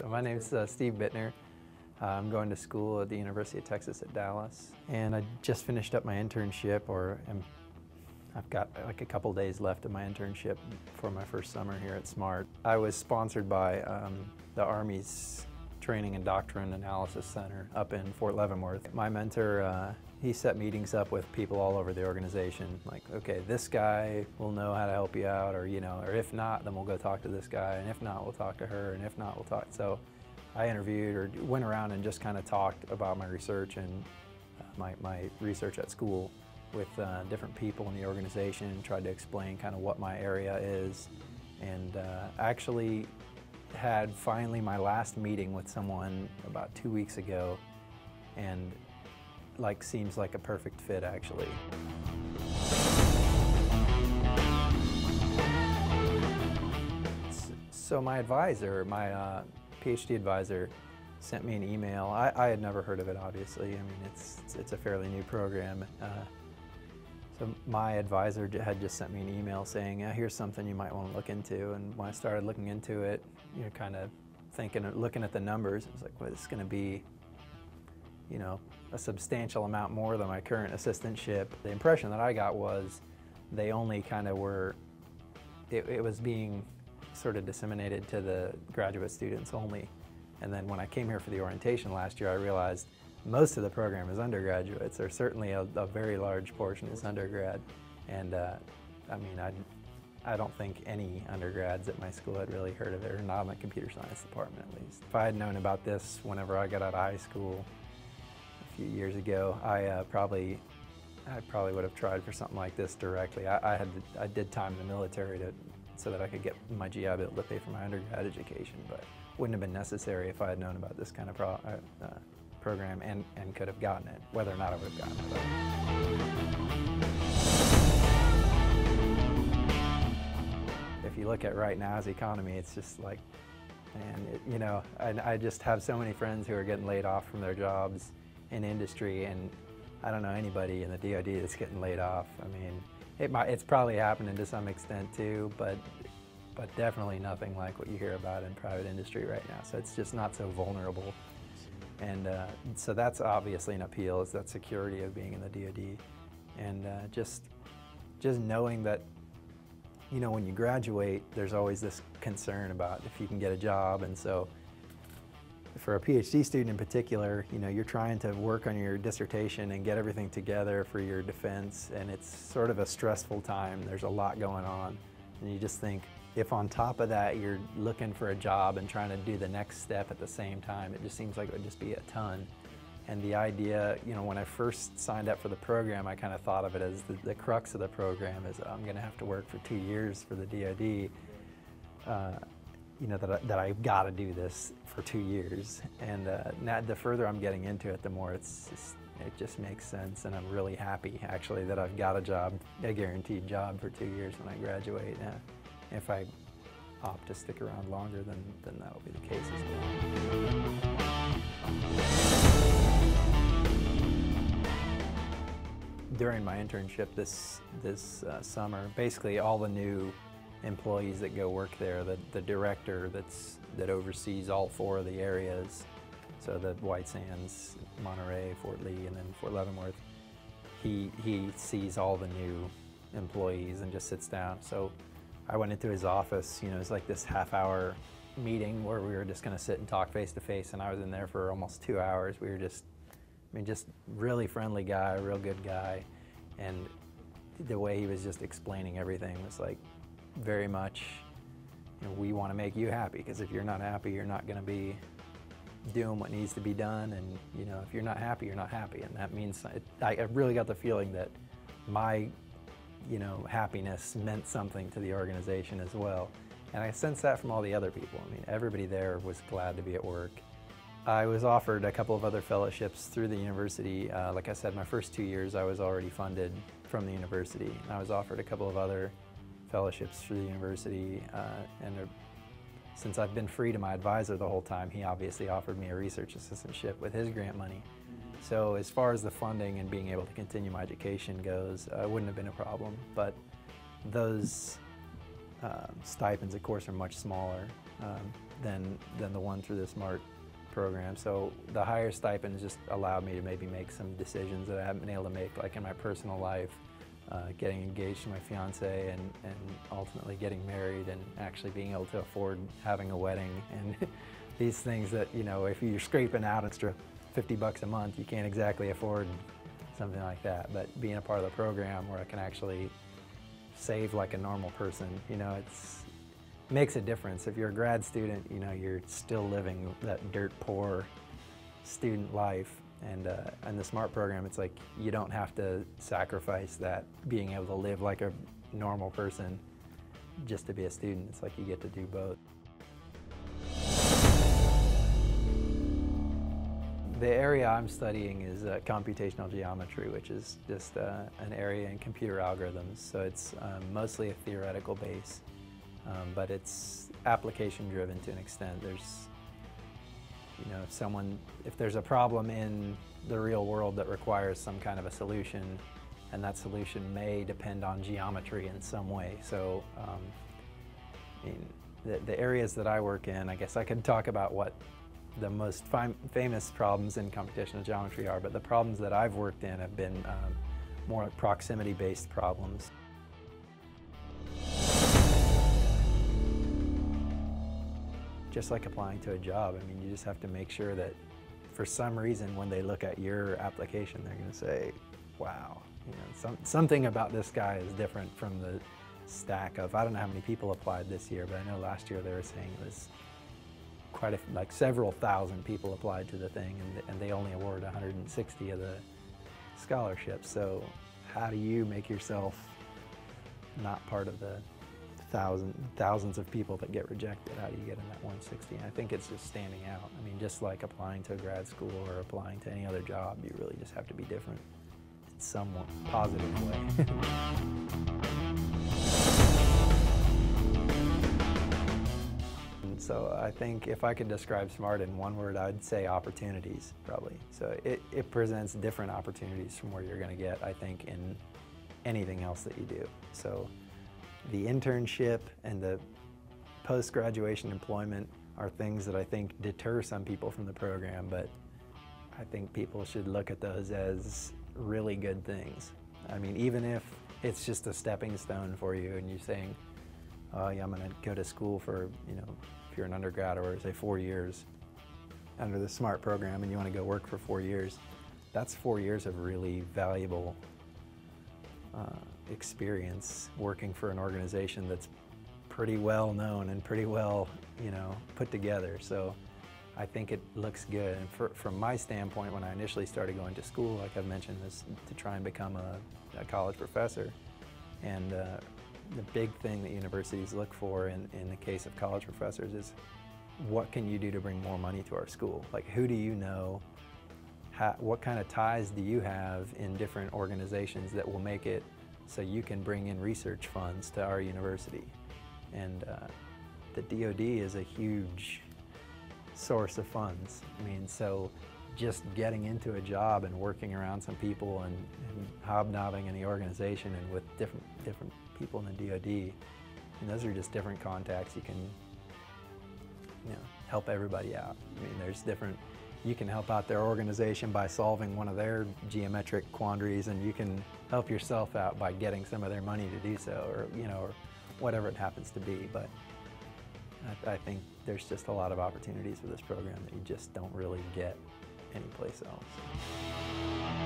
So my name's uh, Steve Bitner. Uh, I'm going to school at the University of Texas at Dallas. And I just finished up my internship, or am, I've got like a couple days left of my internship for my first summer here at SMART. I was sponsored by um, the Army's Training and Doctrine Analysis Center up in Fort Leavenworth. My mentor, uh, he set meetings up with people all over the organization. Like, okay, this guy will know how to help you out, or you know, or if not, then we'll go talk to this guy, and if not, we'll talk to her, and if not, we'll talk. So, I interviewed or went around and just kind of talked about my research and uh, my, my research at school with uh, different people in the organization, tried to explain kind of what my area is, and uh, actually had finally my last meeting with someone about two weeks ago, and like seems like a perfect fit actually. So my advisor, my uh, PhD advisor, sent me an email. I, I, had never heard of it, obviously. I mean, it's, it's, a fairly new program. Uh, so my advisor had just sent me an email saying, here's something you might want to look into. And when I started looking into it, you know, kind of thinking, looking at the numbers, it was like, well, this is going to be you know, a substantial amount more than my current assistantship. The impression that I got was they only kind of were, it, it, was being sort of disseminated to the graduate students only. And then when I came here for the orientation last year, I realized most of the program is undergraduates, or certainly a, a very large portion is undergrad. And uh, I mean, I, I don't think any undergrads at my school had really heard of it, or not in the computer science department at least. If I had known about this whenever I got out of high school, a few years ago, I uh, probably I probably would have tried for something like this directly. I, I, had I did time in the military to so that I could get my GI Bill to pay for my undergrad education, but wouldn't have been necessary if I had known about this kind of pro, uh, uh, program and, and could have gotten it, whether or not I would have gotten it. If you look at right now's economy, it's just like, and it, you know, I, I just have so many friends who are getting laid off from their jobs in industry, and I don't know anybody in the DoD that's getting laid off. I mean, it might, it's probably happening to some extent too, but but definitely nothing like what you hear about in private industry right now. So it's just not so vulnerable. And uh, so that's obviously an appeal, is that security of being in the DoD. And uh, just, just knowing that, you know, when you graduate, there's always this concern about if you can get a job. And so for a PhD student in particular, you know, you're trying to work on your dissertation and get everything together for your defense, and it's sort of a stressful time. There's a lot going on, and you just think, if on top of that you're looking for a job and trying to do the next step at the same time, it just seems like it would just be a ton. And the idea, you know, when I first signed up for the program, I kind of thought of it as the, the crux of the program is I'm going to have to work for two years for the DoD. Uh, you know, that, I, that I've got to do this for two years. And uh, now, the further I'm getting into it, the more it's just, it just makes sense. And I'm really happy, actually, that I've got a job, a guaranteed job for two years when I graduate. Uh, if I opt to stick around longer, then, then that'll be the case as well. During my internship this, this uh, summer, basically all the new employees that go work there. The, the director that's, that oversees all four of the areas, so the White Sands, Monterey, Fort Lee, and then Fort Leavenworth, he, he sees all the new employees and just sits down. So I went into his office, you know, it's like this half hour meeting where we were just gonna sit and talk face to face and I was in there for almost two hours. We were just, I mean, just really friendly guy, real good guy. And the way he was just explaining everything was like, very much you know, we want to make you happy because if you're not happy, you're not going to be doing what needs to be done. And you know, if you're not happy, you're not happy, and that means I, I really got the feeling that my you know happiness meant something to the organization as well. And I sensed that from all the other people. I mean, everybody there was glad to be at work. I was offered a couple of other fellowships through the university. Uh, like I said, my first two years I was already funded from the university. I was offered a couple of other fellowships through the university, uh, and since I've been free to my advisor the whole time, he obviously offered me a research assistantship with his grant money. So as far as the funding and being able to continue my education goes, uh, it wouldn't have been a problem. But those um, stipends, of course, are much smaller um, than, than the one through the SMART program. So the higher stipends just allowed me to maybe make some decisions that I haven't been able to make, like in my personal life, uh, getting engaged to my fiance and, and ultimately getting married and actually being able to afford having a wedding and these things that, you know, if you're scraping out extra 50 bucks a month, you can't exactly afford something like that. But being a part of the program where I can actually save like a normal person, you know, it's makes a difference. If you're a grad student, you know, you're still living that dirt poor student life. And uh, in the SMART program, it's like you don't have to sacrifice that being able to live like a normal person just to be a student. It's like you get to do both. The area I'm studying is uh, computational geometry, which is just uh, an area in computer algorithms. So it's um, mostly a theoretical base, um, but it's application driven to an extent. There's, you know, if someone, if there's a problem in the real world that requires some kind of a solution, and that solution may depend on geometry in some way. So, um, I mean, the, the areas that I work in, I guess I could talk about what the most famous problems in computational geometry are, but the problems that I've worked in have been um, more proximity-based problems. Just like applying to a job, I mean, you just have to make sure that for some reason when they look at your application, they're going to say, wow, you know, some, something about this guy is different from the stack of, I don't know how many people applied this year, but I know last year they were saying it was quite a, like several thousand people applied to the thing and, and they only awarded 160 of the scholarships. So how do you make yourself not part of the thousand, thousands of people that get rejected? How do you get in that 160? And I think it's just standing out. I mean, just like applying to a grad school or applying to any other job, you really just have to be different in some positive way. So I think if I could describe SMART in one word, I'd say opportunities, probably. So it, it presents different opportunities from where you're going to get, I think, in anything else that you do. So the internship and the post-graduation employment are things that I think deter some people from the program, but I think people should look at those as really good things. I mean, even if it's just a stepping stone for you and you're saying, oh yeah, I'm gonna go to school for, you know, you're an undergrad or say four years under the SMART program and you want to go work for four years, that's four years of really valuable uh, experience working for an organization that's pretty well known and pretty well, you know, put together. So I think it looks good. And for, from my standpoint, when I initially started going to school, like I've mentioned, was to try and become a, a college professor. And uh, the big thing that universities look for in, in the case of college professors is what can you do to bring more money to our school? Like who do you know? How, what kind of ties do you have in different organizations that will make it so you can bring in research funds to our university? And uh, the DoD is a huge source of funds. I mean, so just getting into a job and working around some people and, and hobnobbing in the organization and with different different people in the DoD, and those are just different contacts. You can, you know, help everybody out. I mean, there's different. You can help out their organization by solving one of their geometric quandaries, and you can help yourself out by getting some of their money to do so, or you know, or whatever it happens to be. But I, I think there's just a lot of opportunities for this program that you just don't really get anyplace else.